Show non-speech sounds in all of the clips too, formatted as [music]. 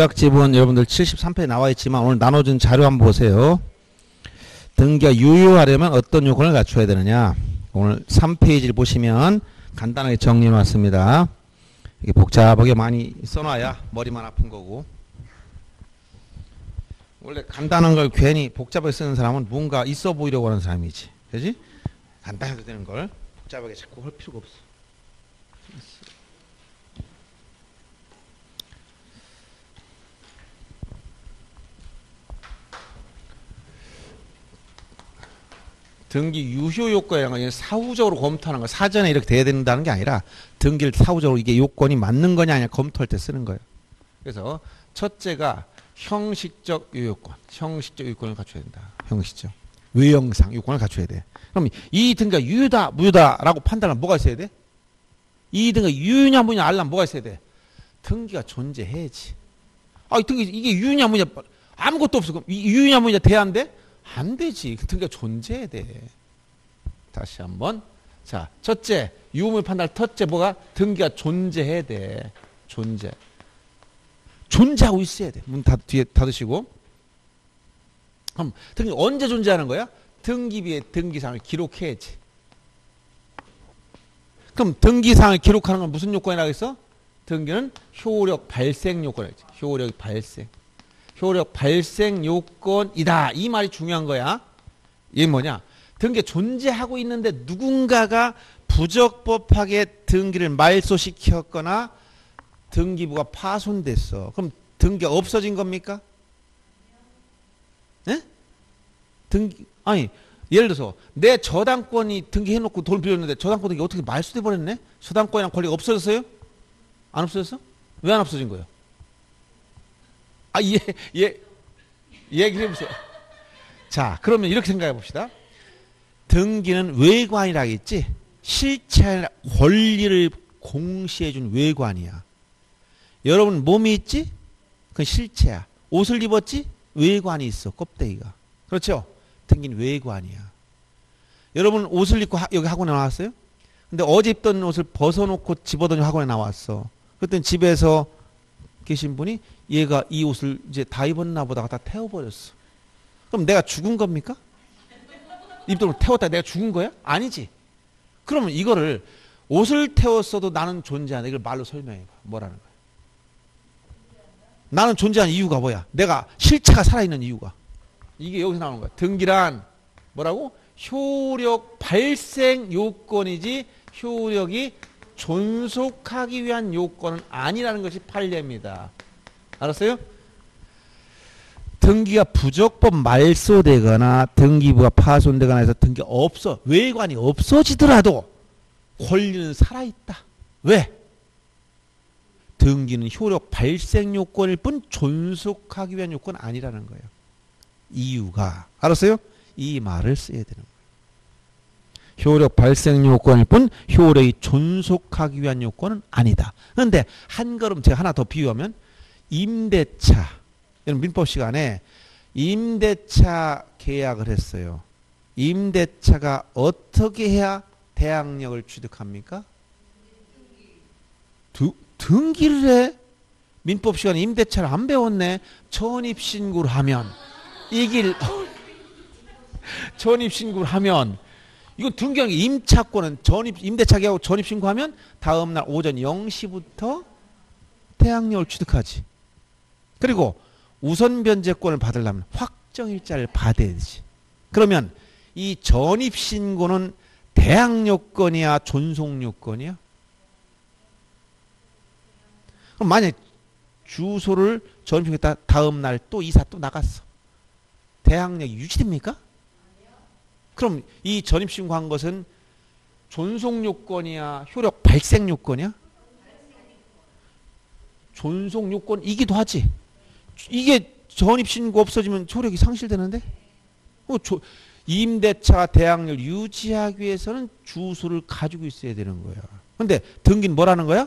요약집은 여러분들 73페이지 나와 있지만 오늘 나눠준 자료 한번 보세요. 등기가 유효하려면 어떤 요건을 갖춰야 되느냐. 오늘 3페이지를 보시면 간단하게 정리해 놨습니다. 이게 복잡하게 많이 써놔야 머리만 아픈 거고. 원래 간단한 걸 괜히 복잡하게 쓰는 사람은 뭔가 있어 보이려고 하는 사람이지. 그지? 간단하게 되는 걸 복잡하게 자꾸 할 필요가 없어. 등기 유효 요건이라는 건 사후적으로 검토하는 거 사전에 이렇게 돼야 된다는 게 아니라 등기를 사후적으로 이게 요건이 맞는 거냐 아니냐 검토할 때 쓰는 거예요. 그래서 첫째가 형식적 유효권, 형식적 유효권을 갖춰야 된다. 형식적 외형상 요건을 갖춰야 돼. 그럼 이 등기가 유효다, 무효다라고 판단할 뭐가 있어야 돼? 이 등기가 유효냐 무효냐 알려면 뭐가 있어야 돼? 등기가 존재해야지. 아, 이 등기 이게 유효냐 무효냐 아무것도 없어. 그럼 유효냐 무효냐 돼? 안 되지. 등기가 존재해야 돼. 다시 한번. 자, 첫째, 유무를 판단할 첫째 뭐가? 등기가 존재해야 돼. 존재. 존재하고 있어야 돼. 문 닫, 뒤에 닫으시고. 그럼 등기 언제 존재하는 거야? 등기비에 등기상을 기록해야지. 그럼 등기상을 기록하는 건 무슨 요건이라고 했어? 등기는 효력 발생 요건이지. 효력 발생. 효력 발생 요건이다. 이 말이 중요한 거야. 이게 뭐냐? 등기 존재하고 있는데 누군가가 부적법하게 등기를 말소시켰거나 등기부가 파손됐어. 그럼 등기 없어진 겁니까? 예? 등기 아니 예를 들어서 내 저당권이 등기해놓고 돈 빌렸는데 저당권 등기 어떻게 말소돼 버렸네? 저당권이랑 권리가 없어졌어요? 안 없어졌어? 왜 안 없어진 거예요? 아, 예, 예, 얘기를 해보세요. 자, 그러면 이렇게 생각해 봅시다. 등기는 외관이라 했지, 실체 권리를 공시해 준 외관이야. 여러분 몸이 있지? 그건 실체야. 옷을 입었지? 외관이 있어, 껍데기가. 그렇죠? 등기는 외관이야. 여러분 옷을 입고 하, 여기 학원에 나왔어요? 근데 어제 입던 옷을 벗어놓고 집어던져 학원에 나왔어. 그랬더니 집에서 계신 분이 얘가 이 옷을 이제 다 입었나 보다가 다 태워버렸어. 그럼 내가 죽은 겁니까? 입던 태웠다 내가 죽은 거야? 아니지. 그러면 이거를 옷을 태웠어도 나는 존재한다. 이걸 말로 설명해봐. 뭐라는 거야? 나는 존재하는 이유가 뭐야? 내가 실체가 살아있는 이유가. 이게 여기서 나오는 거야. 등기란 뭐라고? 효력 발생 요건이지 효력이 존속하기 위한 요건은 아니라는 것이 판례입니다. 알았어요? 등기가 부적법 말소되거나 등기부가 파손되거나 해서 등기 없어 외관이 없어지더라도 권리는 살아있다. 왜? 등기는 효력 발생 요건일 뿐 존속하기 위한 요건 아니라는 거예요. 이유가 알았어요? 이 말을 써야 되는 거예요. 효력 발생 요건일 뿐 효력이 존속하기 위한 요건은 아니다. 그런데 한 걸음 제가 하나 더 비유하면 임대차 이런 민법 시간에 임대차 계약을 했어요. 임대차가 어떻게 해야 대항력을 취득합니까? 두, 등기를 해. 민법 시간에 임대차를 안 배웠네. 전입 신고를 하면 이길 [laughs] 전입 신고를 하면 이거 등기하는 게 임차권은 전입 임대차 계약하고 전입 신고하면 다음 날 오전 0시부터 대항력을 취득하지. 그리고 우선 변제권을 받으려면 확정일자를 받아야지. 그러면 이 전입신고는 대항 요건이야 존속 요건이야? 그럼 만약 주소를 전입신고했다 다음 날 또 이사 또 나갔어. 대항력이 유지됩니까? 그럼 이 전입신고한 것은 존속 요건이야 효력 발생 요건이야? 존속 요건이기도 하지. 이게 전입신고 없어지면 효력이 상실되는데? 어, 조, 임대차 대항력 유지하기 위해서는 주소를 가지고 있어야 되는 거야. 근데 등기는 뭐라는 거야?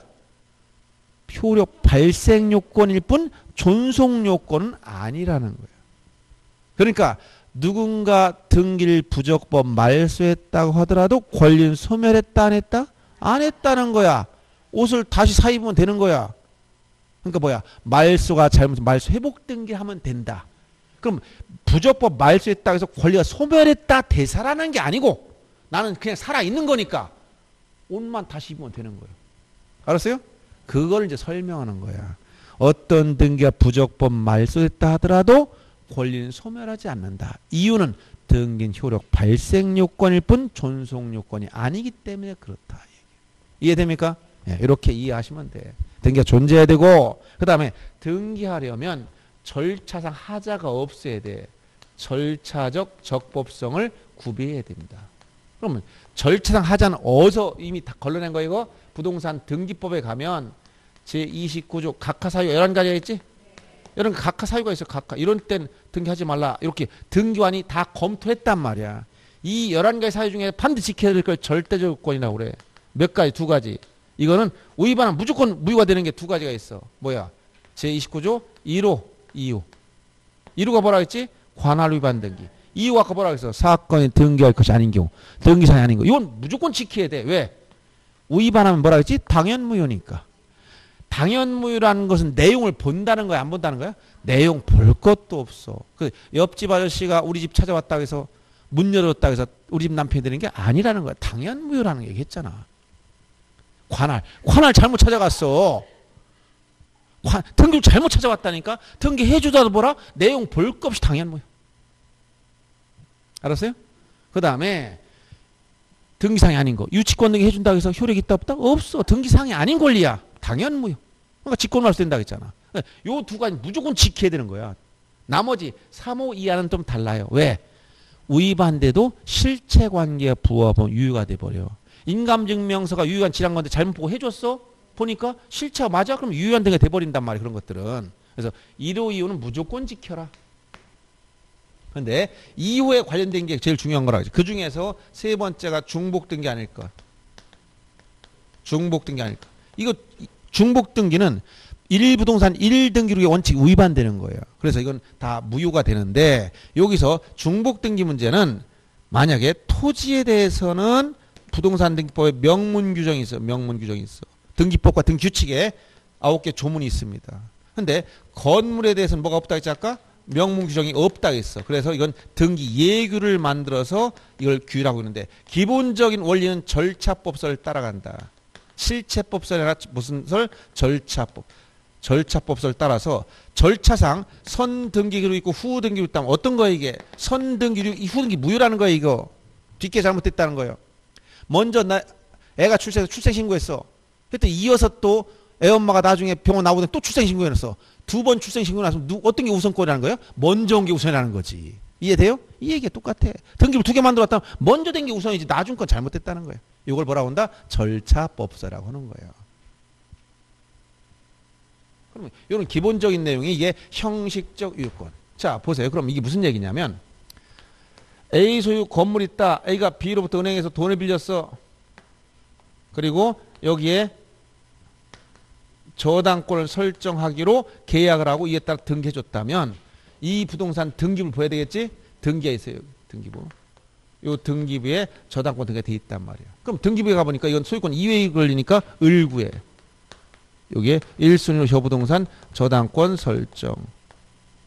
효력 발생 요건일 뿐 존속 요건은 아니라는 거야. 그러니까 누군가 등기를 부적법 말소했다고 하더라도 권리는 소멸했다 안 했다? 안 했다는 거야. 옷을 다시 사 입으면 되는 거야. 그러니까 뭐야? 말소가 잘못 말소 회복 등기하면 된다. 그럼 부적법 말소했다 해서 권리가 소멸했다 대사라는 게 아니고 나는 그냥 살아 있는 거니까 옷만 다시 입으면 되는 거예요. 알았어요? 그걸 이제 설명하는 거야. 어떤 등기가 부적법 말소했다 하더라도 권리는 소멸하지 않는다. 이유는 등기는 효력 발생 요건일 뿐 존속 요건이 아니기 때문에 그렇다. 이해됩니까? 네, 이렇게 이해하시면 돼. 등기가 존재해야 되고 그 다음에 등기하려면 절차상 하자가 없어야 돼. 절차적 적법성을 구비해야 됩니다. 그러면 절차상 하자는 어디서 이미 다 걸러낸 거 이거? 부동산 등기법에 가면 제29조 각하 사유 11가지가 있지? 이런 각하 사유가 있어 각하 이런 땐 등기하지 말라 이렇게 등기관이 다 검토했단 말이야 이 11가지 사유 중에 반드시 지켜야 될 걸 절대적 요건이라고 그래 몇 가지 두 가지 이거는 위반은 무조건 무효가 되는 게 두 가지가 있어 뭐야 제29조 1호 2호 1호가 뭐라 했지 관할 위반 등기 2호가 아까 뭐라 했어 사건이 등기할 것이 아닌 경우 등기사이 아닌 거 이건 무조건 지켜야 돼 왜? 위반하면 뭐라 했지 당연무효니까 당연무효라는 것은 내용을 본다는 거야, 안 본다는 거야? 내용 볼 것도 없어. 그 옆집 아저씨가 우리 집 찾아왔다 해서 문 열었다 해서 우리 집 남편이 되는 게 아니라는 거야. 당연무효라는 얘기했잖아. 관할, 관할 잘못 찾아갔어. 관, 등기 잘못 찾아왔다니까? 등기 해주다도 뭐라? 내용 볼 것 없이 당연무효. 알았어요? 그 다음에 등기상이 아닌 거. 유치권 등기 해준다고 해서 효력이 있다 없다? 없어. 등기상이 아닌 권리야. 당연 무효. 그러니까 직권 말소된다 했잖아. 요두 가지 무조건 지켜야 되는 거야. 나머지 3호 이하는 좀 달라요. 왜? 위반돼도 실체 관계가 부합하면 유효가 돼 버려. 인감증명서가 유효한 질한 건데 잘못 보고 해줬어? 보니까 실체가 맞아? 그럼 유효한 등이 돼버린단 말이야. 그런 것들은. 그래서 1호 이호는 무조건 지켜라. 근데 2호에 관련된 게 제일 중요한 거라. 그 중에서 세 번째가 중복 등기 아닐까. 중복 등기 아닐까. 이거 중복 등기는 일부동산 1등기록의 원칙 위반되는 거예요. 그래서 이건 다 무효가 되는데 여기서 중복 등기 문제는 만약에 토지에 대해서는 부동산 등기법에 명문 규정이 있어. 명문 규정이 있어. 등기법과 등기 규칙에 아홉 개 조문이 있습니다. 근데 건물에 대해서는 뭐가 없다 했지 아까? 명문 규정이 없다 했어. 그래서 이건 등기 예규를 만들어서 이걸 규율하고 있는데 기본적인 원리는 절차법서를 따라간다. 실체법설이나 무슨 설? 절차법. 절차법설 따라서 절차상 선등기기로 있고 후등기로 있다면 어떤 거야 이게? 선등기로 후등기 무효라는 거야 이거. 뒷게 잘못됐다는 거예요. 먼저 나 애가 출생해서 출생신고했어. 그때 이어서 또 애 엄마가 나중에 병원 나오더니 또 출생신고해놨어. 두 번 출생신고 나서 누, 어떤 게 우선권이라는 거예요? 먼저 온 게 우선이라는 거지. 이해돼요? 이 얘기가 똑같아. 등기를 두개 만들었다면 먼저 된 게 우선이지 나중 건 잘못됐다는 거예요. 이걸 뭐라고 한다? 절차법서라고 하는 거예요. 그러면 이런 기본적인 내용이 이게 형식적 유권. 자, 보세요. 그럼 이게 무슨 얘기냐면 A 소유 건물 있다. A가 B로부터 은행에서 돈을 빌렸어. 그리고 여기에 저당권을 설정하기로 계약을 하고 이에 따라 등기해 줬다면 이 부동산 등기부를 보여야 되겠지? 등기에 있어요. 등기부. 요 등기부에 저당권 등기가 돼 있단 말이야. 그럼 등기부에 가보니까 이건 소유권 2회에 걸리니까 을구에 여기에 1순위로 효부동산 저당권 설정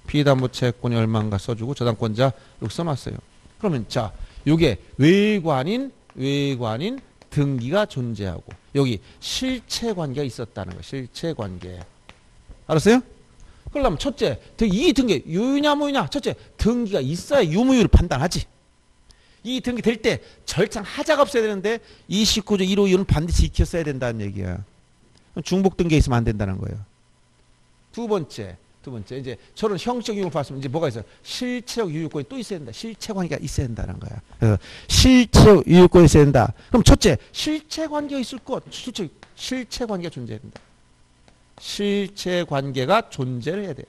피담보 채권이 얼마인가 써주고 저당권자 여기 써놨어요. 그러면 자 요게 외관인 외관인 등기가 존재하고 여기 실체 관계가 있었다는 거 실체 관계 알았어요? 그러려면 첫째 이 등기 유유냐 무유냐 첫째 등기가 있어야 유무유를 판단하지 이 등기 될 때 절창 하자가 없어야 되는데 29조 1호 이유는 반드시 지켰어야 된다는 얘기야. 중복 등기에 있으면 안 된다는 거예요. 두 번째, 두 번째 이제 저런 형식 유무를 봤으면 이제 뭐가 있어요? 실체적 유효권이 또 있어야 된다. 실체 관계가 있어야 된다는 거야. 실체적 유효권이 있어야 된다. 그럼 첫째, 실체 관계가 있을 것. 실체 실체 관계가 존재해야 된다. 실체 관계가 존재를 해야 돼.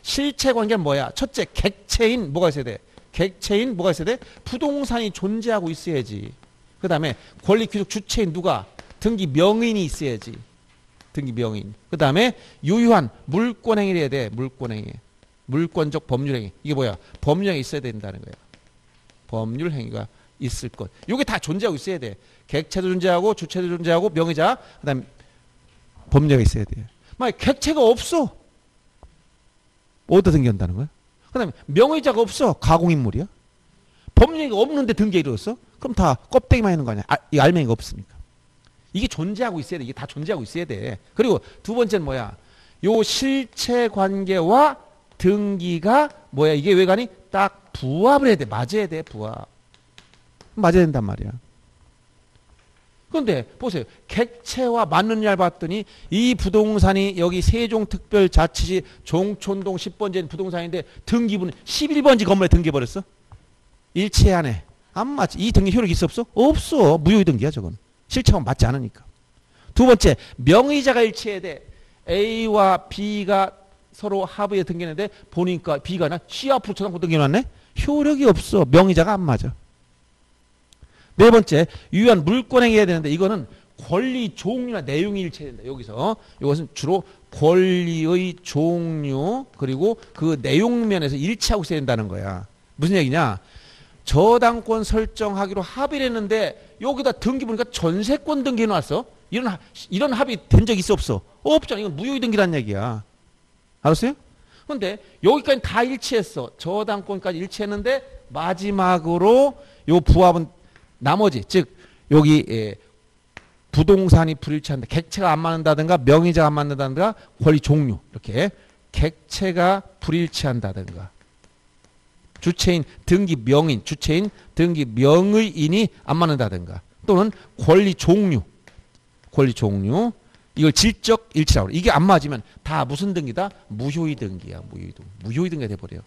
실체 관계는 뭐야? 첫째, 객체인 뭐가 있어야 돼? 객체인 뭐가 있어야 돼? 부동산이 존재하고 있어야지. 그 다음에 권리 귀속 주체인 누가? 등기 명인이 있어야지. 등기 명인. 그 다음에 유효한 물권행위를 해야 돼. 물권행위. 물권적 법률행위. 이게 뭐야? 법률행위 있어야 된다는 거야. 법률행위가 있을 것. 이게 다 존재하고 있어야 돼. 객체도 존재하고 주체도 존재하고 명의자. 그 다음에 법률이 있어야 돼. 만약 객체가 없어. 어디다 등기한다는 거야? 그 다음에 명의자가 없어. 가공인물이야. 법령이 없는데 등기에 이르렀어? 그럼 다 껍데기만 있는 거 아니야? 아, 이 알맹이가 없으니까. 이게 존재하고 있어야 돼. 이게 다 존재하고 있어야 돼. 그리고 두 번째는 뭐야? 요 실체 관계와 등기가 뭐야? 이게 외관이 딱 부합을 해야 돼. 맞아야 돼. 부합. 맞아야 된단 말이야. 그런데 보세요. 객체와 맞느냐를 봤더니 이 부동산이 여기 세종특별자치시 종촌동 10번지인 부동산인데 등기부는 11번지 건물에 등기해버렸어. 일체 안에. 안 맞지. 이 등기 효력이 있어 없어? 없어. 무효의 등기야 저건. 실체와 맞지 않으니까. 두 번째 명의자가 일치해야 돼. A와 B가 서로 합의에 등기했는데 보니까 B가 나 C 앞으로 쳐놓고 등기해놨네? 효력이 없어. 명의자가 안 맞아. 네 번째 유효한 물권행위해야 되는데 이거는 권리 종류나 내용이 일치해야 된다. 여기서 이것은 주로 권리의 종류 그리고 그 내용 면에서 일치하고 있어야 된다는 거야. 무슨 얘기냐? 저당권 설정하기로 합의를 했는데 여기다 등기 보니까 전세권 등기 해 놨어. 이런 하- 이런 합의 된 적 있어 없어? 없잖아. 이건 무효의 등기란 얘기야. 알았어요? 근데 여기까지 다 일치했어. 저당권까지 일치했는데 마지막으로 요 부합은 나머지 즉 여기 예, 부동산이 불일치한다. 객체가 안 맞는다든가 명의자가 안 맞는다든가 권리 종류 이렇게 객체가 불일치한다든가 주체인 등기 명인 주체인 등기 명의인이 안 맞는다든가 또는 권리 종류 권리 종류 이걸 질적 일치라고 그래. 이게 안 맞으면 다 무슨 등기다 무효의 등기야 무효의 등 무효의 등기가 돼버려요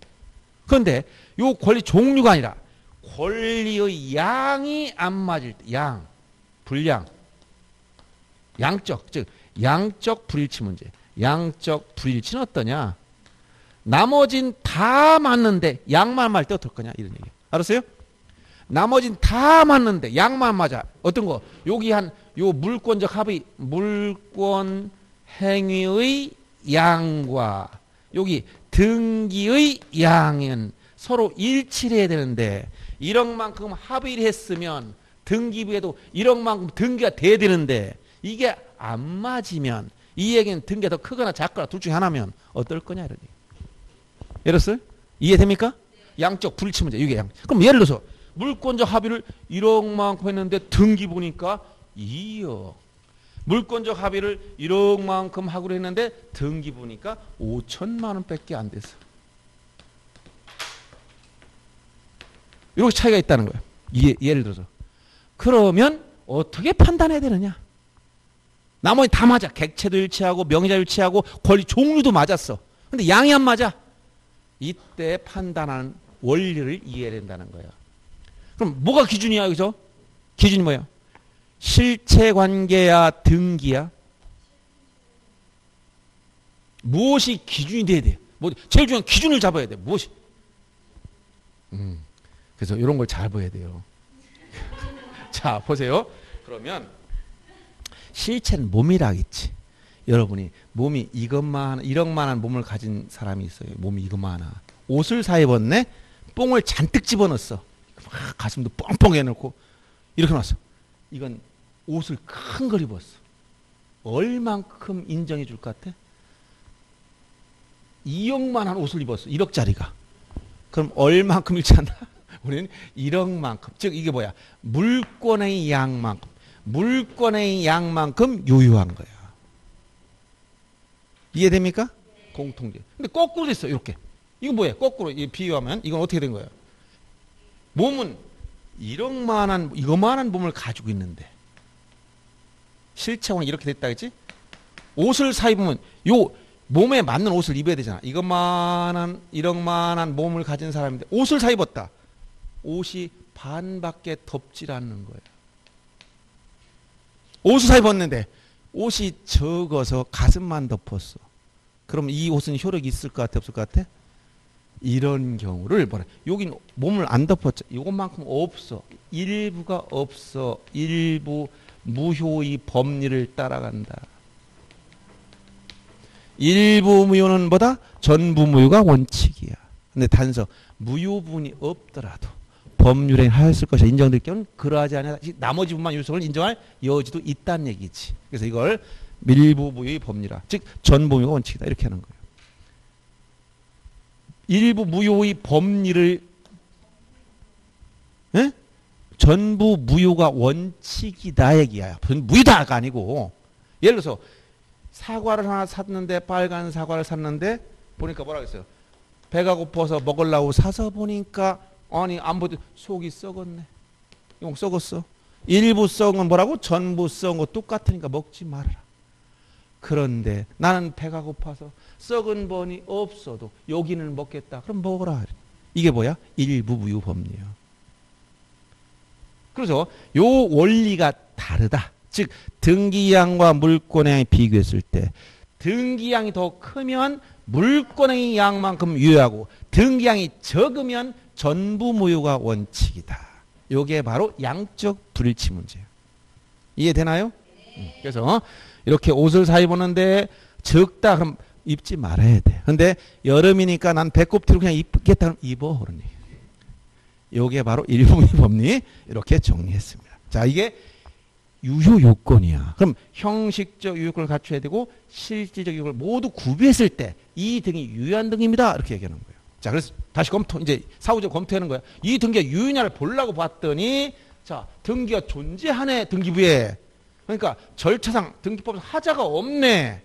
그런데 요 권리 종류가 아니라 권리의 양이 안 맞을 때, 양, 불량, 양적, 즉 양적 불일치 문제. 양적 불일치는 어떠냐? 나머진 다 맞는데 양만 맞을 때 어떨 거냐 이런 얘기. 알았어요? 나머진 다 맞는데 양만 맞아. 어떤 거? 여기 한 요 물권적 합의 물권 행위의 양과 여기 등기의 양은 서로 일치를 해야 되는데 1억만큼 합의를 했으면 등기부에도 1억만큼 등기가 돼야 되는데 이게 안 맞으면 이 얘기는 등기가 더 크거나 작거나 둘 중에 하나면 어떨 거냐 이런 얘기. 이랬어요? 이해됩니까? 양적 불일치 문제 이게 양. 그럼 예를 들어서 물권적 합의를 1억만큼 했는데 등기 보니까 2억. 물권적 합의를 1억만큼 하기로 했는데 등기 보니까 5천만 원밖에 안 됐어. 이렇게 차이가 있다는 거예요. 예, 예를 들어서. 그러면 어떻게 판단해야 되느냐? 나머지 다 맞아. 객체도 일치하고 명의자 일치하고 권리 종류도 맞았어. 근데 양이 안 맞아. 이때 판단하는 원리를 이해해야 된다는 거야. 그럼 뭐가 기준이야 여기서? 기준이 뭐야? 실체 관계야 등기야? 무엇이 기준이 돼야 돼? 뭐 제일 중요한 기준을 잡아야 돼. 무엇이? 음. 그래서 이런 걸 잘 봐야 돼요. [laughs] 자, 보세요. 그러면 실체는 몸이라겠지. 여러분이 몸이 이것만 이런만한 몸을 가진 사람이 있어요. 몸이 이것만 하나. 옷을 사 입었네. 뽕을 잔뜩 집어넣었어. 막 가슴도 뻥뻥 해놓고 이렇게 놨어. 이건 옷을 큰 걸 입었어. 얼만큼 인정해 줄 것 같아? 2억만한 옷을 입었어. 1억짜리가. 그럼 얼만큼 잃지 않나? [laughs] 우리는 1억만큼. 즉 이게 뭐야? 물권의 양만큼. 물권의 양만큼 유효한 거야. 이해됩니까? 공통제. 근데 거꾸로 됐어. 이렇게. 이거 뭐야? 거꾸로 이 비유하면 이건 어떻게 된 거야? 몸은 1억만한 이거만한 몸을 가지고 있는데 실체는 이렇게 됐다 그지? 옷을 사 입으면 요 몸에 맞는 옷을 입어야 되잖아. 이것만한 1억만한 몸을 가진 사람인데 옷을 사 입었다. 옷이 반밖에 덥질 않는 거야. 옷을 사 입었는데 옷이 적어서 가슴만 덮었어. 그럼 이 옷은 효력이 있을 것 같아 없을 것 같아? 이런 경우를 뭐라? 여긴 몸을 안 덮었죠. 이것만큼 없어. 일부가 없어. 일부 무효의 법리를 따라간다. 일부 무효는 뭐다? 전부 무효가 원칙이야. 근데 단서 무효분이 없더라도 법률에 하였을 것이 인정될 경우는 그러하지 않아 나머지 분만 유속을 인정할 여지도 있다는 얘기지. 그래서 이걸 밀부무효의 법리라. 즉 전부무효가 원칙이다. 이렇게 하는 거예요. 일부 무효의 법리를 에? 전부 무효가 원칙이다 얘기야. 무효다가 아니고 예를 들어서 사과를 하나 샀는데 빨간 사과를 샀는데 보니까 뭐라 그랬어요? 배가 고파서 먹으려고 사서 보니까 아니 안 보도 속이 썩었네. 이거 썩었어. 일부 썩은 뭐라고? 전부 썩은 거 똑같으니까 먹지 말아라. 그런데 나는 배가 고파서 썩은 번이 없어도 여기는 먹겠다. 그럼 먹어라. 이게 뭐야? 일부 무유 법리예요. 그래서 요 원리가 다르다. 즉 등기양과 물권의 비교했을 때 등기양이 더 크면 물권의 양만큼 유효하고 등기양이 적으면 전부 무효가 원칙이다. 요게 바로 양적 불일치 문제예요. 이해되나요? 네. 그래서 이렇게 옷을 사 입었는데 적다 그럼 입지 말아야 돼. 근데 여름이니까 난 배꼽 뒤로 그냥 입겠다 그럼 입어 그러니. 요게 바로 일본의 법리 이렇게 정리했습니다. 자, 이게 유효 요건이야. 그럼 형식적 유효권을 갖춰야 되고 실질적 유효권을 모두 구비했을 때 이 등이 유효한 등입니다. 이렇게 얘기하는 거예요. 자, 그래서 다시 검토 이제 사후적 검토하는 거야. 이 등기가 유효냐를 보려고 봤더니 자, 등기가 존재하네 등기부에. 그러니까 절차상 등기법 하자가 없네.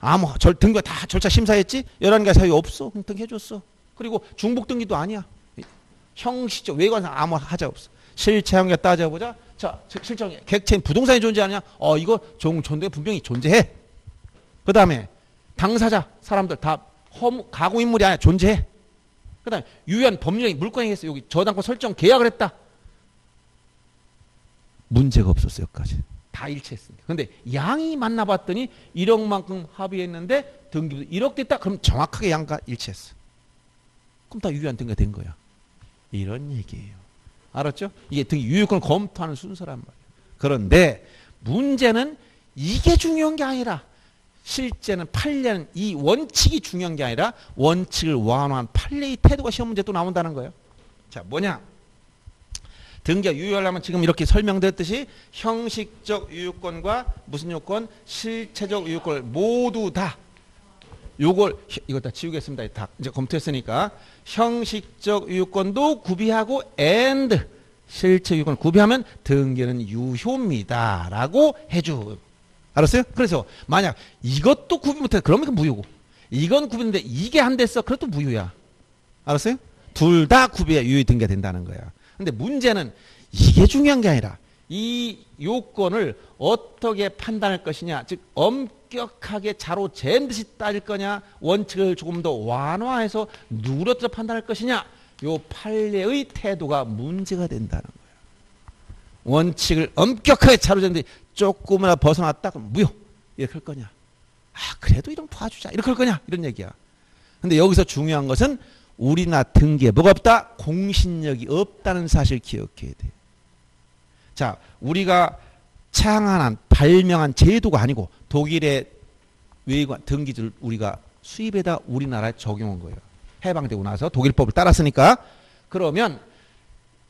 아무 절 등기가 다 절차 심사했지? 11개 사유 없어. 등기해줬어. 그리고 중복 등기도 아니야. 형식적 외관상 아무 하자 없어. 실체형에 따져보자. 자, 실체형 객체인 부동산이 존재하냐? 어, 이거 종촌도에 분명히 존재해. 그 다음에 당사자 사람들 다 허무, 가구 인물이 아니야. 존재해. 그 다음에 유연 법률적인 물권이 있어. 여기 저당권 설정 계약을 했다. 문제가 없었어, 여기까지. 다 일치했습니다. 근데 양이 만나봤더니 1억만큼 합의했는데 등기부 1억 됐다? 그럼 정확하게 양과 일치했어. 그럼 다 유효한 등기가 된 거야. 이런 얘기예요. 알았죠? 이게 등 유효권을 검토하는 순서란 말이에요. 그런데 문제는 이게 중요한 게 아니라 실제는 판례는 이 원칙이 중요한 게 아니라 원칙을 완화한 판례의 태도가 시험 문제 또 나온다는 거예요. 자, 뭐냐? 등기가 유효하려면 지금 이렇게 설명드렸듯이 형식적 유효권과 무슨 요건? 실체적 유효권을 모두 다 요걸 이거 다 지우겠습니다. 다 이제 검토했으니까 형식적 유효권도 구비하고 and 실체 유효권을 구비하면 등기는 유효입니다라고 해줘. 알았어요? 그래서 만약 이것도 구비 못해 그러면 무효고 이건 구비인데 이게 안 됐어 그것도 무효야. 알았어요? 둘 다 구비해 유효 등기가 된다는 거야. 근데 문제는 이게 중요한 게 아니라 이 요건을 어떻게 판단할 것이냐 즉 엄격하게 자로 잰 듯이 따질 거냐 원칙을 조금 더 완화해서 누그러져 판단할 것이냐 요 판례의 태도가 문제가 된다는 거예요 원칙을 엄격하게 듯이 조금이나 벗어났다? 그럼 무효. 이렇게 할 거냐? 아 그래도 이런 봐주자. 이렇게 할 거냐? 이런 얘기야. 근데 여기서 중요한 것은 우리나 등기에 뭐가 없다? 공신력이 없다는 사실 기억해야 돼. 자, 우리가 창안한 발명한 제도가 아니고 독일의 외관 등기들 우리가 수입에다 우리나라에 적용한 거예요. 해방되고 나서 독일법을 따랐으니까. 그러면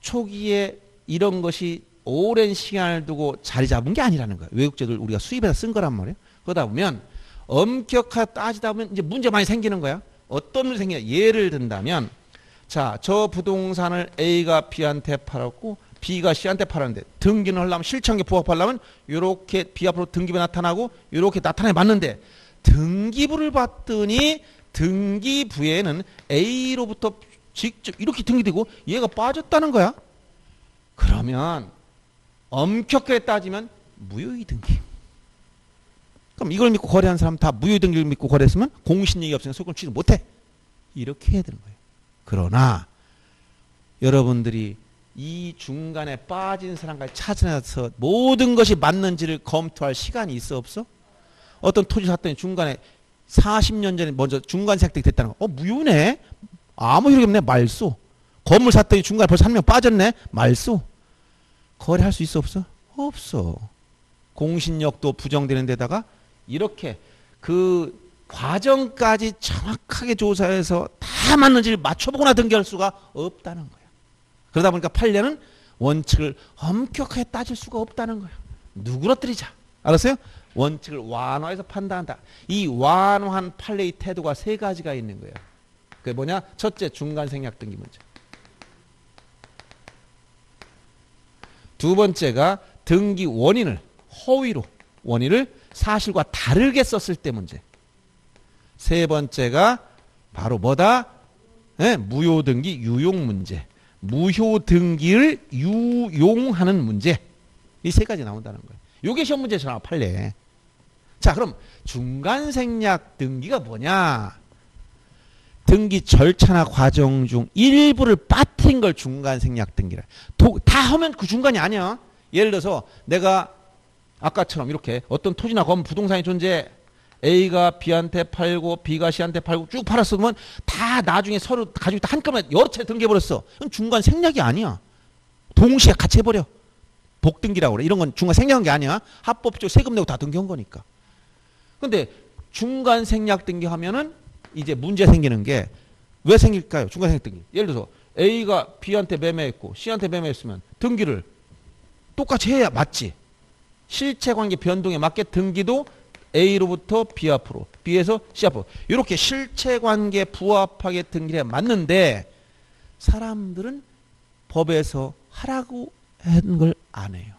초기에 이런 것이 오랜 시간을 두고 자리 잡은 게 아니라는 거예요. 외국 제도를 우리가 수입에다 쓴 거란 말이에요. 그러다 보면 엄격하게 따지다 보면 이제 문제 많이 생기는 거야. 어떤 문제 생기냐. 예를 든다면 자, 저 부동산을 A가 B한테 팔았고 B가 C한테 팔았는데 등기는 하려면 실천에 부합하려면 이렇게 B 앞으로 등기부 나타나고 이렇게 나타내 맞는데 등기부를 봤더니 등기부에는 A로부터 직접 이렇게 등기되고 얘가 빠졌다는 거야. 그러면 엄격하게 따지면 무효의 등기. 그럼 이걸 믿고 거래한 사람 다 무효 등기를 믿고 거래했으면 공신력이 없으니까 소유권 취득 못해. 이렇게 해야 되는 거예요. 그러나 여러분들이 이 중간에 빠진 사람까지 찾아내서 모든 것이 맞는지를 검토할 시간이 있어 없어? 어떤 토지 샀더니 중간에 40년 전에 먼저 중간 색택 됐다는 거. 어 무효네. 아무 효력이 없네. 말소. 건물 샀더니 중간에 벌써 한 명 빠졌네. 말소. 거래할 수 있어 없어? 없어. 공신력도 부정되는 데다가 이렇게 그 과정까지 정확하게 조사해서 다 맞는지를 맞춰보거나 등기할 수가 없다는 거야. 그러다 보니까 판례는 원칙을 엄격하게 따질 수가 없다는 거야. 누구러뜨리자. 알았어요? 원칙을 완화해서 판단한다. 이 완화한 판례의 태도가 세 가지가 있는 거예요. 그게 뭐냐? 첫째, 중간 생략 등기 문제. 두 번째가 등기 원인을 허위로 원인을 사실과 다르게 썼을 때 문제. 세 번째가 바로 뭐다? 네, 무효 등기 유용 문제. 무효 등기를 유용하는 문제. 이 세 가지 나온다는 거예요. 요게 시험 문제처럼 판례. 자, 그럼 중간 생략 등기가 뭐냐? 등기 절차나 과정 중 일부를 빠뜨린 걸 중간 생략 등기라. 도, 다 하면 그 중간이 아니야. 예를 들어서 내가 아까처럼 이렇게 어떤 토지나 검 부동산이 존재 A가 B한테 팔고 B가 C한테 팔고 쭉 팔았으면 다 나중에 서로 가지고 있다 한꺼번에 여러 채 등기해버렸어. 그럼 중간 생략이 아니야. 동시에 같이 해버려. 복등기라고 그래. 이런 건 중간 생략한 게 아니야. 합법적 세금 내고 다 등기한 거니까. 근데 중간 생략 등기하면은 이제 문제 생기는 게 왜 생길까요? 중간 생략 등기. 예를 들어서 A가 B한테 매매했고 C한테 매매했으면 등기를 똑같이 해야 맞지. 실체 관계 변동에 맞게 등기도 A로부터 B 앞으로, B에서 C 앞으로. 이렇게 실체 관계 부합하게 등기를 해 맞는데 사람들은 법에서 하라고 한 걸 안 해요.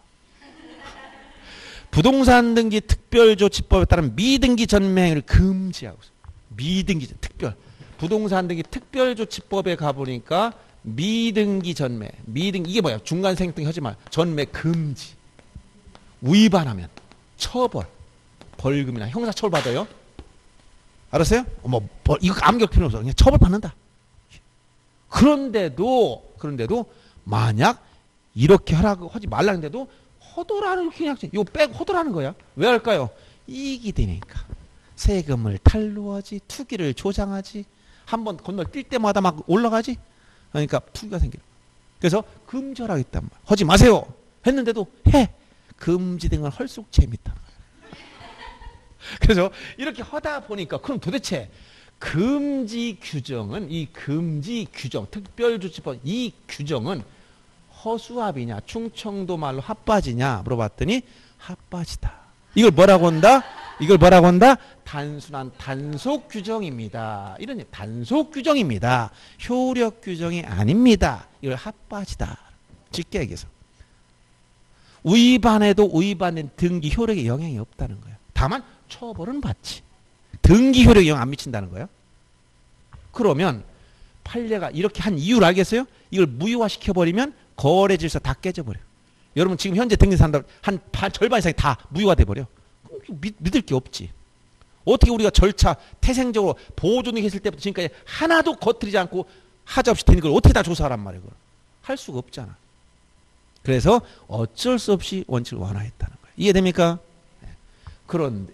부동산 등기 특별조치법에 따른 미등기 전매행위를 금지하고 있어요. 미등기 특별. 부동산 등기 특별조치법에 가보니까 미등기 전매 미등 이게 뭐야? 중간 생등기 하지 마. 전매 금지. 위반하면 처벌. 벌금이나 형사 처벌 받아요? 알았어요? 뭐 벌, 이거 암기할 필요 없어. 그냥 처벌 받는다. 그런데도 그런데도 만약 이렇게 하라고 하지 말라는데도 허도라는 그냥 빼고 허도라는 거야. 왜 할까요? 이익이 되니까 세금을 탈루하지 투기를 조장하지 한 번 건널 뛸 때마다 막 올라가지? 그러니까 투기가 생기는 그래서 금절하겠단 말 하지 마세요. 했는데도 해. 금지된 건 헐수록 재밌다 그래서 이렇게 하다 보니까 그럼 도대체 금지 규정은 이 금지 규정 특별조치법 이 규정은 허수아비냐 충청도 말로 핫바지냐 물어봤더니 핫바지다. 이걸 뭐라고 한다? 이걸 뭐라고 한다? 단순한 단속 규정입니다. 이런 단속 규정입니다. 효력 규정이 아닙니다. 이걸 핫바지다. 쉽게 얘기해서. 위반해도 위반된 등기 효력에 영향이 없다는 거예요. 다만 처벌은 받지. 등기 효력에 영향 안 미친다는 거예요. 그러면 판례가 이렇게 한 이유를 알겠어요? 이걸 무효화 시켜버리면 거래 질서 다 깨져버려. 여러분 지금 현재 등기 산다 한 반, 절반 이상이 다 무효화돼 버려. 믿, 믿을 게 없지. 어떻게 우리가 절차 태생적으로 보존이 했을 때부터 지금까지 하나도 거트리지 않고 하자 없이 된걸 어떻게 다 조사하란 말이에요. 그걸. 할 수가 없잖아. 그래서 어쩔 수 없이 원칙을 완화했다는 거예요. 이해됩니까? 네. 그런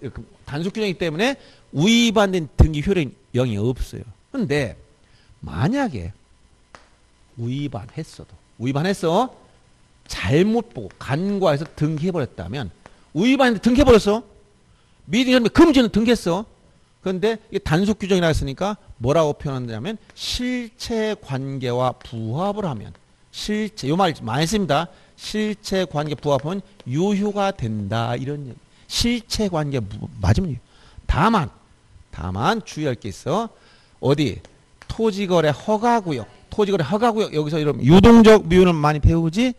단속 규정이기 때문에 위반된 등기 효력이 없어요. 근데 만약에 위반했어도 위반했어 잘못 보고 간과해서 등기해버렸다면 위반인데 등기해버렸어 미등기 금지는 등기했어. 그런데 이게 단속 규정이라 했으니까 뭐라고 표현하냐면 실체 관계와 부합을 하면 실체 요 말 많이 씁니다. 실체 관계 부합은 유효가 된다. 이런 얘기. 실체 관계 맞으면 다만 다만 주의할 게 있어. 어디? 토지거래 허가구역. 토지거래 허가구역. 여기서 이런 유동적 미유는 많이 배우지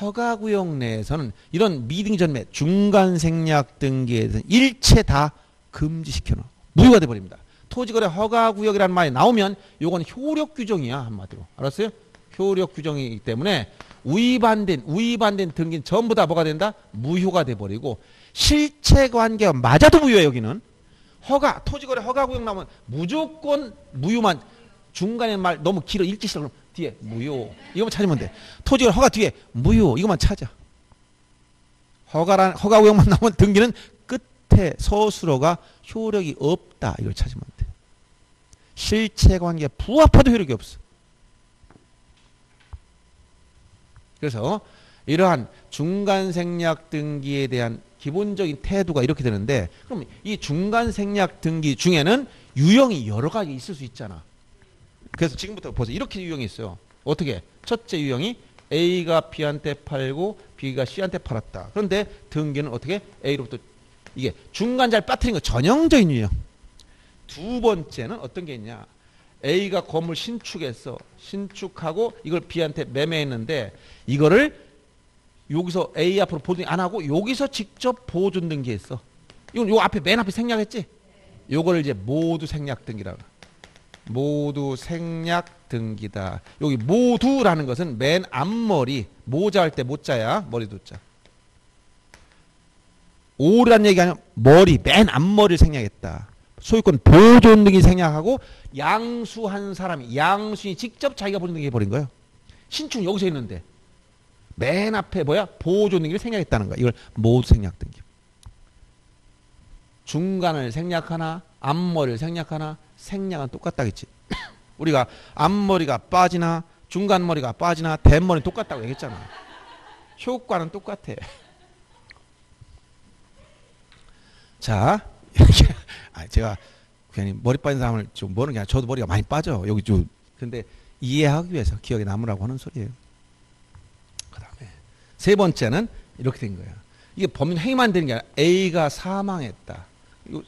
허가구역 내에서는 이런 미등전매 중간 생략 등기에서 일체 다 금지시켜 놓고 무효가 돼 버립니다. 토지거래 허가구역이라는 말이 나오면 요건 효력 규정이야 한마디로 알았어요? 효력 규정이기 때문에 위반된 위반된 등기는 전부 다 뭐가 된다? 무효가 돼 버리고 실체 관계가 맞아도 무효야 여기는 허가 토지거래 허가구역 나오면 무조건 무효만 중간에 말 너무 길어 읽기 싫어 그럼 뒤에 무효. 이것만 찾으면 돼. 토지거래 허가 뒤에 무효. 이것만 찾아. 허가란 허가구역만 [laughs] 나오면 등기는 끝에 서술어가 효력이 없다. 이걸 찾으면 돼. 실체 관계 부합해도 효력이 없어. 그래서 이러한 중간 생략 등기에 대한 기본적인 태도가 이렇게 되는데 그럼 이 중간 생략 등기 중에는 유형이 여러 가지 있을 수 있잖아. 그래서 지금부터 보세요. 이렇게 유형이 있어요. 어떻게? 첫째 유형이 A가 B한테 팔고 B가 C한테 팔았다. 그런데 등기는 어떻게? A로부터 이게 중간 잘 빠뜨린 거 전형적인 유형. 두 번째는 어떤 게 있냐? A가 건물 신축했어. 신축하고 이걸 B한테 매매했는데 이거를 여기서 A 앞으로 보증 안 하고 여기서 직접 보존 등기했어. 이건 요 앞에 맨 앞에 생략했지? 요거를 이제 모두 생략 등기라고. 모두 생략 등기다. 여기 모두라는 것은 맨 앞머리 모자 할 때 모자야. 머리 도자. 오란 얘기 아니야. 머리 맨 앞머리를 생략했다. 소유권 보존 등기 생략하고 양수한 사람이 양수인이 직접 자기가 보존 등기 해버린 거예요. 신축 여기서 했는데 맨 앞에 뭐야 보존 등기를 생략했다는 거야. 이걸 모두 생략 등기. 중간을 생략하나 앞머리를 생략하나 생략은 똑같다겠지. [coughs] 우리가 앞머리가 빠지나 중간 머리가 빠지나 뒷머리는 똑같다고 얘기했잖아. 효과는 똑같아. [laughs] 자, [laughs] 아, 제가 괜히 머리 빠진 사람을 좀 모르는 게 아니라 저도 머리가 많이 빠져. 여기 좀. 근데 이해하기 위해서 기억에 남으라고 하는 소리예요. 그 다음에 세 번째는 이렇게 된 거야. 이게 법률 행위만 되는 게 아니라 A가 사망했다.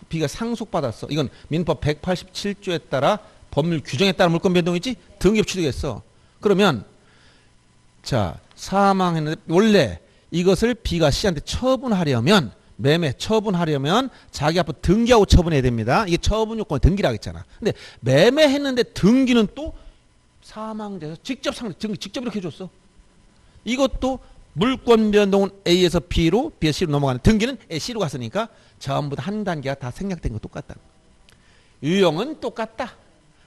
B가 상속받았어. 이건 민법 187조에 따라 법률 규정에 따라 물권 변동이지 등기업 취득했어. 그러면 자 사망했는데 원래 이것을 B가 C한테 처분하려면 매매 처분하려면 자기 앞으로 등기하고 처분해야 됩니다. 이게 처분 요건 등기라고 했잖아. 근데 매매했는데 등기는 또 사망돼서 직접 상 등기 직접 이렇게 해줬어. 이것도 물권 변동은 A에서 B로 B에서 C로 넘어가는 등기는 C로 갔으니까 전부 다 한 단계가 다 생략된 거 똑같다. 유형은 똑같다.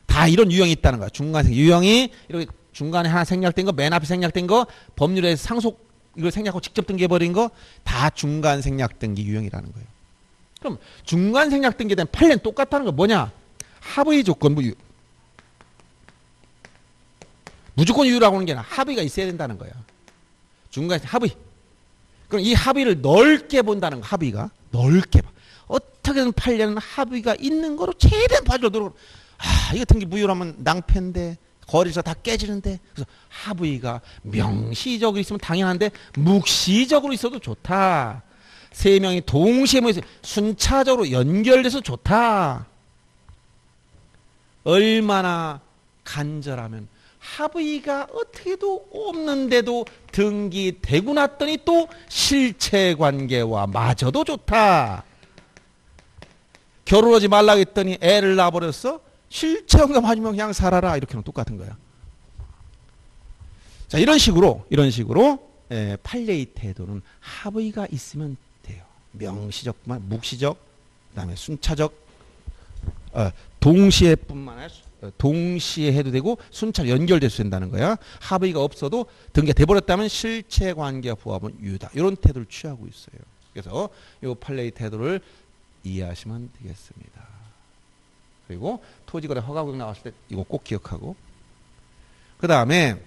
다 이런 유형이 있다는 거야. 중간생 유형이 이렇게 중간에 하나 생략된 거, 맨 앞에 생략된 거, 법률에 상속 이걸 생략하고 직접 등기해버린 거 다 중간 생략 등기 유형이라는 거예요. 그럼 중간 생략 등기에 판례는 똑같다는 거 뭐냐? 합의 조건 무유. 무조건 유유라고 하는 게 아니라 합의가 있어야 된다는 거야. 중간 합의. 그럼 이 합의를 넓게 본다는 거 합의가 넓게 봐. 어떻게든 판례는 합의가 있는 거로 최대한 노력. 아 이거 등기 무효라면 낭패인데 거리에서 다 깨지는데 그래서 합의가 명시적으로 있으면 당연한데 묵시적으로 있어도 좋다. 세 명이 동시에 모여서 순차적으로 연결돼서 좋다. 얼마나 간절하면 합의가 어떻게도 없는데도 등기되고 났더니 또 실체 관계와 마저도 좋다. 결혼하지 말라고 했더니 애를 낳아버렸어? 실체가 맞으면 그냥 살아라. 이렇게는 똑같은 거야. 자, 이런 식으로, 이런 식으로, 에, 판례의 태도는 합의가 있으면 돼요. 명시적만, 묵시적, 그 다음에 순차적, 어, 동시에 뿐만 아니라 어, 동시에 해도 되고 순차로 연결돼서 된다는 거야. 합의가 없어도 등기가 돼버렸다면 실체 관계와 부합은 유다. 이런 태도를 취하고 있어요. 그래서 이 판례의 태도를 이해하시면 되겠습니다. 그리고 토지거래 허가구역 나왔을 때 이거 꼭 기억하고 그 다음에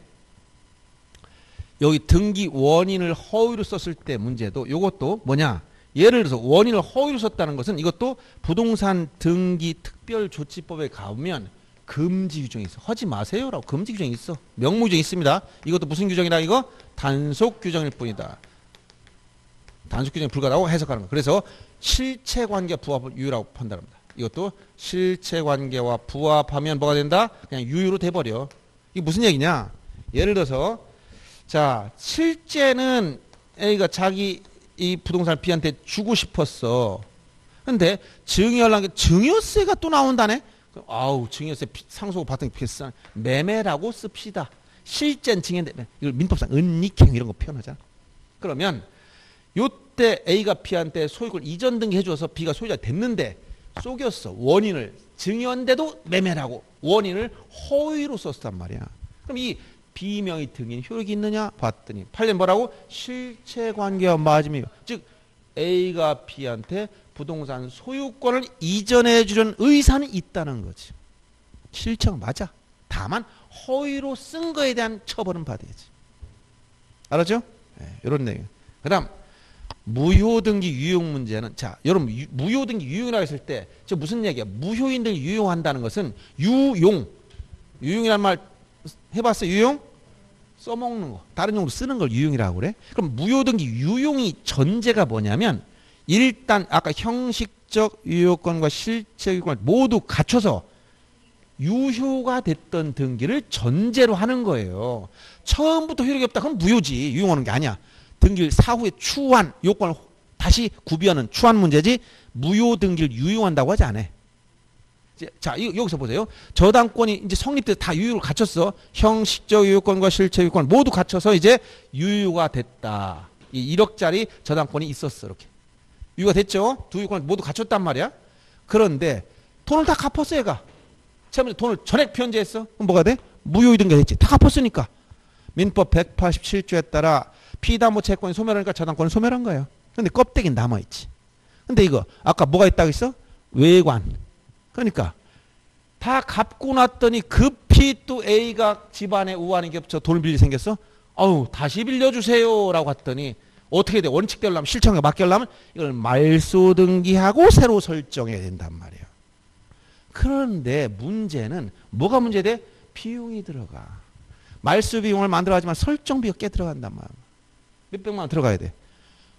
여기 등기 원인을 허위로 썼을 때 문제도 이것도 뭐냐 예를 들어서 원인을 허위로 썼다는 것은 이것도 부동산 등기 특별조치법에 가보면 금지 규정이 있어. 하지 마세요라고 금지 규정이 있어. 명무 규정이 있습니다. 이것도 무슨 규정이다 이거? 단속 규정일 뿐이다. 단속 규정이 불가하다고 해석하는 거. 그래서 실체 관계 부합을 유효라고 판단합니다. 이것도 실체 관계와 부합하면 뭐가 된다? 그냥 유효로 돼 버려. 이게 무슨 얘기냐? 예를 들어서 자 실제는 A가 자기 이 부동산을 B한테 주고 싶었어. 근데 증여하려는 게 증여세가 또 나온다네? 아우 증여세 상속 받은 비싼 매매라고 씁시다. 실제는 증여인데 이걸 민법상 은닉행 이런 거 표현하잖아. 그러면 요때 A가 B한테 소유권 이전 등기 해줘서 B가 소유자 됐는데 속였어. 원인을 증여인데도 매매라고 원인을 허위로 썼단 말이야. 그럼 이 비명의 등인 효력이 있느냐 봤더니 판례 뭐라고 실체 관계와 맞으며 즉 A가 B한테 부동산 소유권을 이전해 주려는 의사는 있다는 거지. 실체가 맞아. 다만 허위로 쓴 거에 대한 처벌은 받아야지. 알았죠? 네, 이런 내용. 그다음 무효등기 유용 문제는 자 여러분 유, 무효등기 유용이라고 했을 때 저 무슨 얘기야? 무효인들 유용한다는 것은 유용 유용이란 말 해봤어요? 유용? 써먹는 거 다른 용으로 쓰는 걸 유용이라고 그래? 그럼 무효등기 유용이 전제가 뭐냐면 일단 아까 형식적 유효권과 실체 유효권 모두 갖춰서 유효가 됐던 등기를 전제로 하는 거예요. 처음부터 효력이 없다 그럼 무효지. 유용하는 게 아니야. 등기를 사후에 추한 요건을 다시 구비하는 추한 문제지 무효 등기를 유효한다고 하지 않아. 자, 여기서 보세요. 저당권이 이제 성립돼 다 유효를 갖췄어. 형식적 유효권과 실체 유효권 모두 갖춰서 이제 유효가 됐다. 이 1억짜리 저당권이 있었어. 이렇게. 유효가 됐죠? 두 유효권 모두 갖췄단 말이야. 그런데 돈을 다 갚았어, 얘가. 처음에 돈을 전액 편제했어. 그럼 뭐가 돼? 무효이 등기가 됐지. 다 갚았으니까. 민법 187조에 따라 피담보 채권이 소멸하니까 저당권을 소멸한 거예요. 근데 껍데기는 남아있지. 근데 이거 아까 뭐가 있다고 했어? 외관. 그러니까 다 갚고 났더니 급히 또 A가 집안에 우환이 겹쳐 빌리 생겼어. 어우 다시 빌려주세요라고 했더니 어떻게 돼? 원칙대로 하면 실청에 맡겨려면 이걸 말소 등기하고 새로 설정해야 된단 말이에요. 그런데 문제는 뭐가 문제돼? 비용이 들어가. 말소 비용을 만들어가지만 설정비가 꽤 들어간단 말이야. 몇백만 원 들어가야 돼.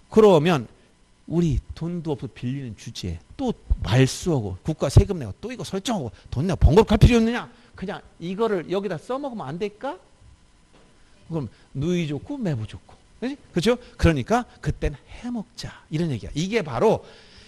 그러면 우리 돈도 없어 빌리는 주제에 또 말수하고 국가 세금 내고 또 이거 설정하고 돈 내고 번거롭게 할 필요 없느냐? 그냥 이거를 여기다 써먹으면 안 될까? 그럼 누이 좋고 매부 좋고. 그렇죠? 그러니까 그때는 해먹자. 이런 얘기야. 이게 바로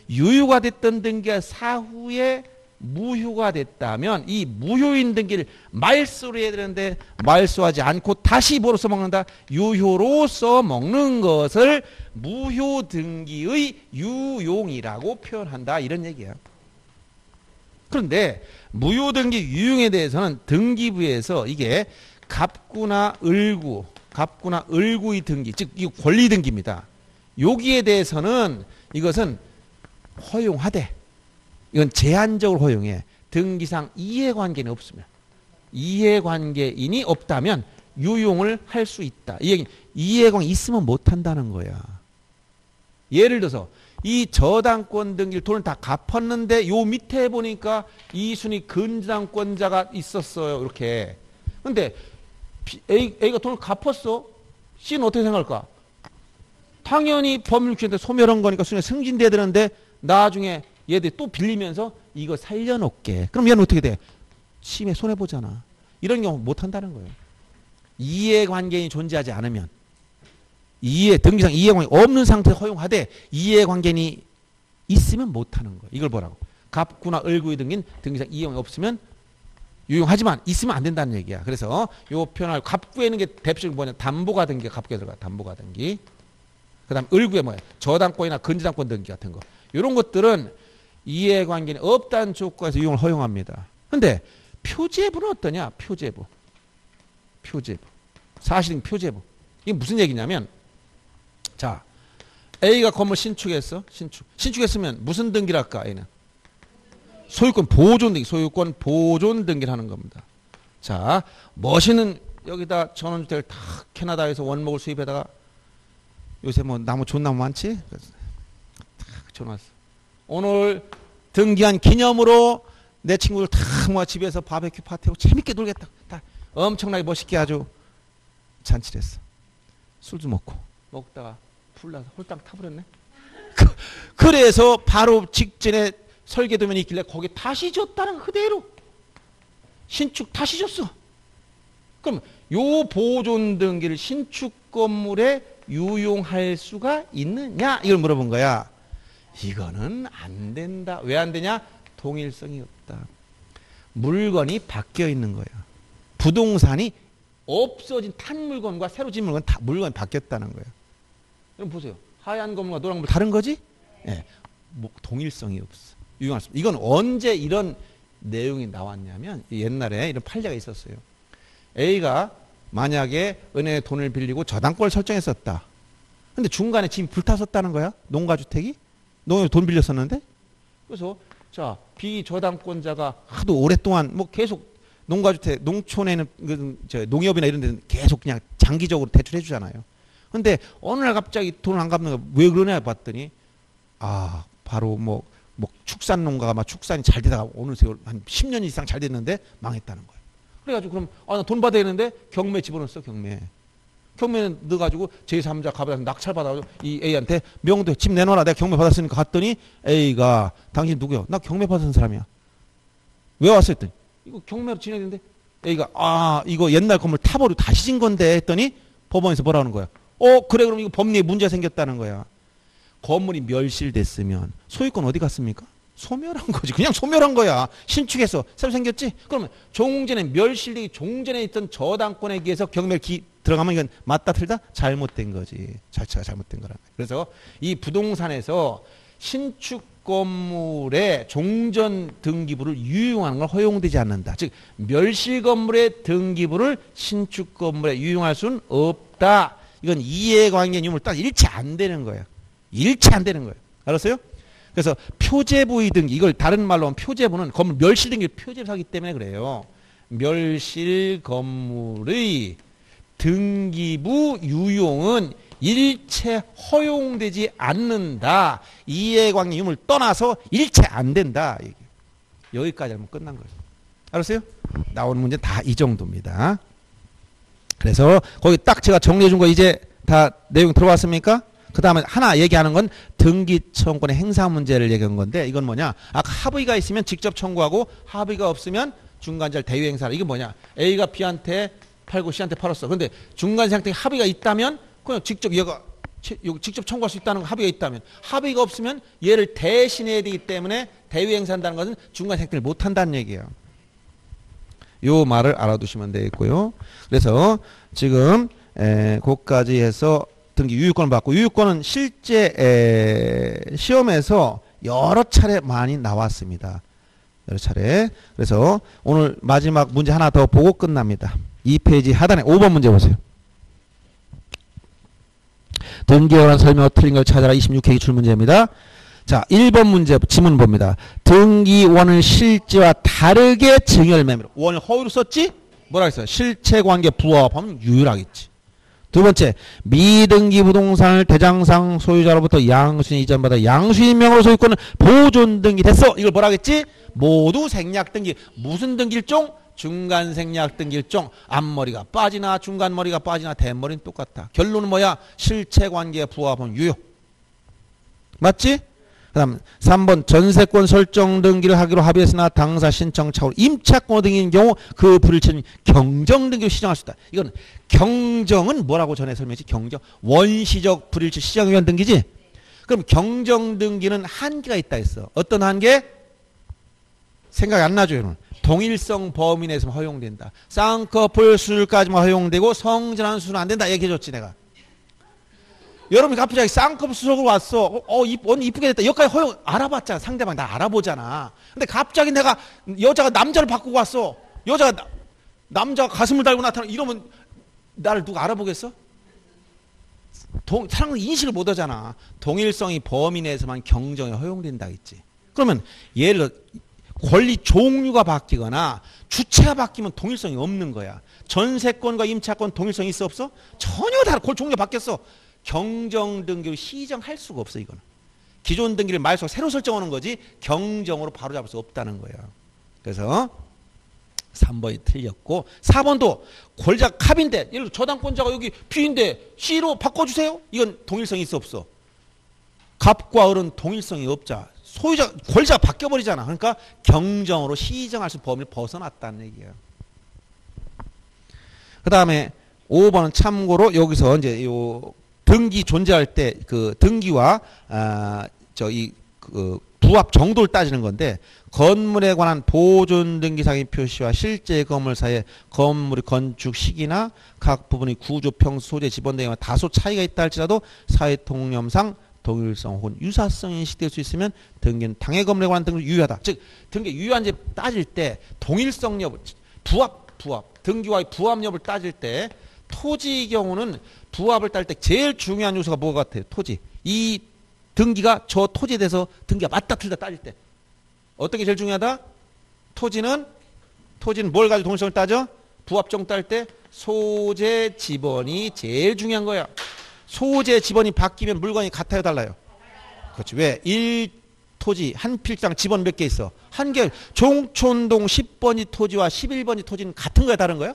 유효가 됐던 등기가 사후에 무효가 됐다면 이 무효인 등기를 말소로 해야 되는데 말소하지 않고 다시 뭐로 써먹는다? 유효로 써먹는 것을 무효 등기의 유용이라고 표현한다 이런 얘기야. 그런데 무효 등기 유용에 대해서는 등기부에서 이게 갑구나 을구, 갑구나 을구의 등기, 즉 이 권리 등기입니다. 여기에 대해서는 이것은 허용하되 이건 제한적으로 허용해. 등기상 이해관계는 없으면. 이해관계인이 없다면 유용을 할 수 있다. 이 얘기 이해관계 있으면 못한다는 거야. 예를 들어서 이 저당권 등기를 돈을 다 갚았는데 요 밑에 보니까 이순위 근저당권자가 있었어요. 이렇게. 근데 A, A가 돈을 갚았어. C는 어떻게 생각할까? 당연히 법률규정에 소멸한 거니까 순위 승진돼야 되는데 나중에 얘들 또 빌리면서 이거 살려놓게. 그럼 얘는 어떻게 돼? 침해 손해보잖아. 이런 경우 못한다는 거예요. 이해관계인이 존재하지 않으면 이해 등기상 이해관계 없는 상태 허용하되 이해관계인이 있으면 못하는 거예요. 이걸 보라고. 갑구나 을구의 등인 등기상 이해관계 없으면 유용하지만 있으면 안 된다는 얘기야. 그래서 요 표현할 갑구에 는 게 대표적인 뭐냐 담보가 등기가 갑구에 들어가 담보가 등기. 그다음 을구에 뭐야 저당권이나 근저당권 등기 같은 거. 이런 것들은 이해관계는 없다는 조건에서 이용을 허용합니다. 근데 표제부는 어떠냐? 표제부. 표제부. 사실은 표제부. 이게 무슨 얘기냐면 자 A가 건물 신축했어. 신축. 신축했으면 무슨 등기랄까 A는? 소유권 보존 등기. 소유권 보존 등기를 하는 겁니다. 자 멋있는 여기다 전원주택을 다 캐나다에서 원목을 수입해다가 요새 뭐 나무 존나무 많지? 탁 전화왔어. 오늘 등기한 기념으로 내 친구들 다 모아 집에서 바베큐 파티하고 재밌게 놀겠다. 다 엄청나게 멋있게 아주 잔치를 했어. 술도 먹고 먹다가 풀나서 홀딱 타버렸네. 그, 그래서 바로 직전에 설계도면이 있길래 거기 다시 줬다는 그대로 신축 다시 줬어. 그럼 요 보존 등기를 신축 건물에 유용할 수가 있느냐 이걸 물어본 거야. 이거는 안 된다. 왜 안 되냐? 동일성이 없다. 물건이 바뀌어 있는 거예요. 부동산이 없어진 탄 물건과 새로 진 물건 다 물건이 바뀌었다는 거예요. 그럼 보세요. 하얀 건물과 노란 건물 다른 거지? 예. 네. 뭐 동일성이 없어. 유용할 수. 이건 언제 이런 내용이 나왔냐면 옛날에 이런 판례가 있었어요. A가 만약에 은행에 돈을 빌리고 저당권을 설정했었다. 근데 중간에 짐이 불탔었다는 거야. 농가주택이. 농협 돈 빌렸었는데 그래서 자 비저당권자가 하도 오랫동안 뭐 계속 농가주택 농촌에는 그, 저 농협이나 이런 데는 계속 그냥 장기적으로 대출해 주잖아요. 근데 어느 날 갑자기 돈을 안 갚는 거왜 그러냐 봤더니 아 바로 뭐, 뭐 축산 농가가 막 축산이 잘 되다가 어느 세월 한 10년 이상 잘 됐는데 망했다는 거예요. 그래가지고 그럼 아 나 돈 받아야 되는데 경매 집어넣었어 경매. 경매 넣어가지고 제3자 가봐서 낙찰 받아가지고 이 A한테 명도 집 내놔라. 내가 경매 받았으니까 갔더니 A가 당신 누구야? 나 경매 받은 사람이야. 왜 왔어? 했더니 이거 경매로 진행되는데 A가 아 이거 옛날 건물 타버리고 다시 진 건데 했더니 법원에서 뭐라는 거야? 어 그래 그럼 이거 법리에 문제 생겼다는 거야. 건물이 멸실됐으면 소유권 어디 갔습니까? 소멸한 거지. 그냥 소멸한 거야. 신축해서 새로 생겼지? 그러면 종전에 멸실되기 종전에 있던 저당권에 의해서 경매 기 들어가면 이건 맞다 틀다 잘못된 거지. 자체가 잘못된 거라. 그래서 이 부동산에서 신축 건물의 종전 등기부를 유용하는 걸 허용되지 않는다. 즉 멸실 건물의 등기부를 신축 건물에 유용할 수는 없다. 이건 이해관계 유물 딱 일치 안 되는 거야. 일치 안 되는 거예요. 알았어요? 그래서 표제부의 등기 이걸 다른 말로 하면 표제부는 건물 멸실 등기를 표제를 하기 때문에 그래요. 멸실 건물의 등기부 유용은 일체 허용되지 않는다. 이해관계 유물 떠나서 일체 안 된다. 여기까지 하면 끝난 거예요. 알았어요? 나오는 문제 다 이 정도입니다. 그래서 거기 딱 제가 정리해 준 거 이제 다 내용 들어왔습니까? 그 다음에 하나 얘기하는 건 등기청구권의 행사 문제를 얘기한 건데 이건 뭐냐? 아까 합의가 있으면 직접 청구하고 합의가 없으면 중간자를 대위 행사를 이게 뭐냐? A가 B한테 팔고 C한테 팔았어. 근데 중간 상태 합의가 있다면 그냥 직접 얘가 직접 청구할 수 있다는 합의가 있다면 합의가 없으면 얘를 대신해야 되기 때문에 대위 행사한다는 것은 중간 상태를 못 한다는 얘기예요. 요 말을 알아두시면 되겠고요. 그래서 지금 에, 고까지 해서 등기 유효권을 받고 유효권은 실제 에, 시험에서 여러 차례 많이 나왔습니다. 여러 차례. 그래서 오늘 마지막 문제 하나 더 보고 끝납니다. 2페이지 하단에 5번 문제 보세요. 등기에 관한 설명 틀린 걸 찾아라 26회기 출문제입니다. 자, 1번 문제 지문 봅니다. 등기원을 실제와 다르게 증여를 매매로. 원을 허위로 썼지? 뭐라 했어요? 실체관계 부합하면 유일하겠지. 두 번째, 미등기 부동산을 대장상 소유자로부터 양수인 이전받아 양수인 명으로 소유권을 보존 등기 됐어. 이걸 뭐라 하겠지? 모두 생략 등기. 무슨 등기일종? 중간 생략 등기일종. 앞머리가 빠지나 중간머리가 빠지나 대머리는 똑같아. 결론은 뭐야? 실체관계에 부합하면 유효. 맞지? 그 다음 3번 전세권 설정 등기를 하기로 합의했으나 당사 신청 차후 임차권 등인 경우 그 불일치는 경정 등기를 시정할 수 있다. 이건 경정은 뭐라고 전에 설명했지? 경정 원시적 불일치 시정 의견 등기지? 그럼 경정 등기는 한계가 있다 했어. 어떤 한계? 생각이 안 나죠, 여러분. 동일성 범위 내에서 허용된다. 쌍꺼풀 수술까지만 허용되고 성전환 수술은 안 된다 얘기해줬지 내가. 여러분이 갑자기 쌍꺼풀 수술을 왔어. 어, 어 이, 언니 이쁘게 됐다. 여기까지 허용 알아봤잖아. 상대방 나 알아보잖아. 근데 갑자기 내가 여자가 남자를 바꾸고 왔어. 여자가 나, 남자가 가슴을 달고 나타나 이러면 나를 누가 알아보겠어? 동, 사람은 인식을 못 하잖아. 동일성이 범위 내에서만 경정에 허용된다 했지. 그러면 예를 들어 권리 종류가 바뀌거나 주체가 바뀌면 동일성이 없는 거야. 전세권과 임차권 동일성이 있어 없어? 전혀 다른 권 종류가 바뀌었어. 경정 등기를 시정할 수가 없어 이거는. 기존 등기를 말소 새로 설정하는 거지 경정으로 바로 잡을 수 없다는 거예요. 그래서 3번이 틀렸고 4번도 권자 갑인데 예를 들어 저당권자가 여기 B인데 C로 바꿔주세요. 이건 동일성이 있어 없어. 갑과 을은 동일성이 없자. 소유자 권자가 바뀌어버리잖아. 그러니까 경정으로 시정할 수 범위를 벗어났다는 얘기예요. 그 다음에 5번은 참고로 여기서 이제 요 등기 존재할 때 그 등기와 아, 저이 그 부합 정도를 따지는 건데 건물에 관한 보존 등기 상의 표시와 실제 건물 사이에 건물의 건축 시기나 각 부분의 구조 평수 소재 지번 등에 다소 차이가 있다 할지라도 사회 통념상 동일성 혹은 유사성이 인식될 수 있으면 등기는 당해 건물에 관한 등을 유효하다. 즉 등기 유효한지 따질 때 동일성 여부 부합 부합 등기와의 부합 여부를 따질 때 토지 경우는 부합을 딸 때 제일 중요한 요소가 뭐가 같아요? 토지. 이 등기가 저 토지에 대해서 등기가 맞다 틀다 따질 때 어떤 게 제일 중요하다? 토지는 토지는 뭘 가지고 동일성을 따져? 부합정 딸 때 소재 지번이 제일 중요한 거야. 소재 지번이 바뀌면 물건이 같아요, 달라요? 그렇지. 왜? 1 토지 한 필장 지번 몇 개 있어? 한 개. 종촌동 10번이 토지와 11번이 토지는 같은 거야, 다른 거야?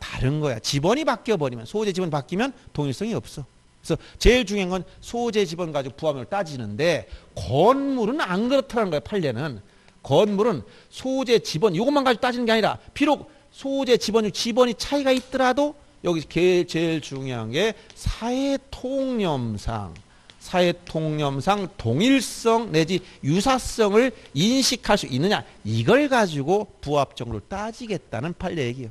다른 거야. 지번이 바뀌어 버리면 소재 지번 바뀌면 동일성이 없어. 그래서 제일 중요한 건 소재 지번 가지고 부합을 따지는데 건물은 안 그렇다는 거야. 판례는 건물은 소재 지번 이것만 가지고 따지는 게 아니라 비록 소재 지번 지번이 차이가 있더라도 여기 제일, 제일 중요한 게 사회 통념상 사회 통념상 동일성 내지 유사성을 인식할 수 있느냐 이걸 가지고 부합적으로 따지겠다는 판례 얘기예요.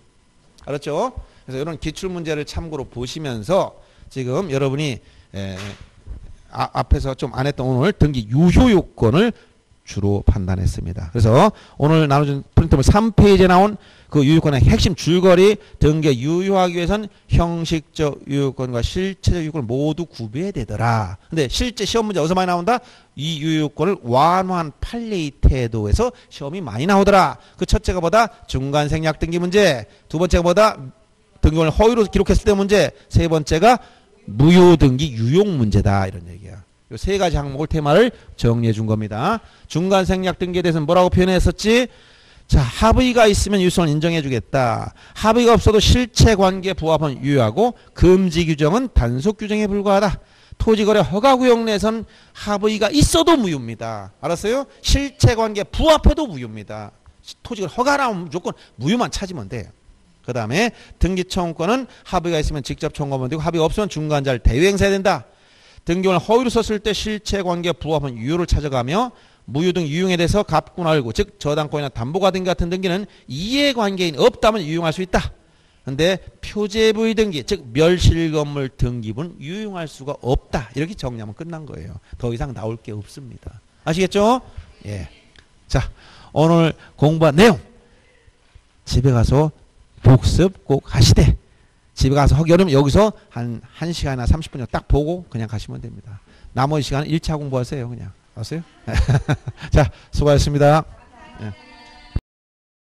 알았죠? 그래서 이런 기출 문제를 참고로 보시면서 지금 여러분이 에, 아, 앞에서 좀 안 했던 오늘 등기 유효 요건을 주로 판단했습니다. 그래서 오늘 나눠준 프린트물 3페이지에 나온 그 유효권의 핵심 줄거리 등기 유효하기 위해선 형식적 유효권과 실체적 유효권을 모두 구비해야 되더라. 근데 실제 시험 문제 어디서 많이 나온다? 이 유효권을 완화한 판례의 태도에서 시험이 많이 나오더라. 그 첫째가 뭐다? 중간 생략 등기 문제. 두 번째가 뭐다? 등기권을 허위로 기록했을 때 문제. 세 번째가 무효 등기 유용 문제다. 이런 얘기야. 이세 가지 항목을 테마를 정리해 준 겁니다. 중간 생략 등기에 대해서는 뭐라고 표현했었지? 자, 합의가 있으면 유효성을 인정해 주겠다. 합의가 없어도 실체 관계 부합은 유효하고 금지 규정은 단속 규정에 불과하다. 토지 거래 허가 구역 내선 합의가 있어도 무효입니다. 알았어요? 실체 관계 부합해도 무효입니다. 토지 거래 허가라면 무조건 무효만 찾으면 돼요. 그 다음에 등기 청구권은 합의가 있으면 직접 청구하면 되고 합의가 없으면 중간자를 대위행사해야 된다. 등기권을 허위로 썼을 때 실체 관계 부합은 유효를 찾아가며 무효 등 유용에 대해서 갑군 알고 즉 저당권이나 담보가 등기 같은 등기는 이해관계인 없다면 유용할 수 있다. 근데 표제부의 등기 즉 멸실 건물 등기분 유용할 수가 없다. 이렇게 정리하면 끝난 거예요. 더 이상 나올 게 없습니다. 아시겠죠? 예. 자, 오늘 공부한 내용 집에 가서 복습 꼭 하시되 집에 가서 어려면 여기서 한 1시간이나 30분이나 딱 보고 그냥 가시면 됩니다. 나머지 시간은 1차 공부하세요. 그냥. 아세요? [laughs] 자, 수고하셨습니다. 예.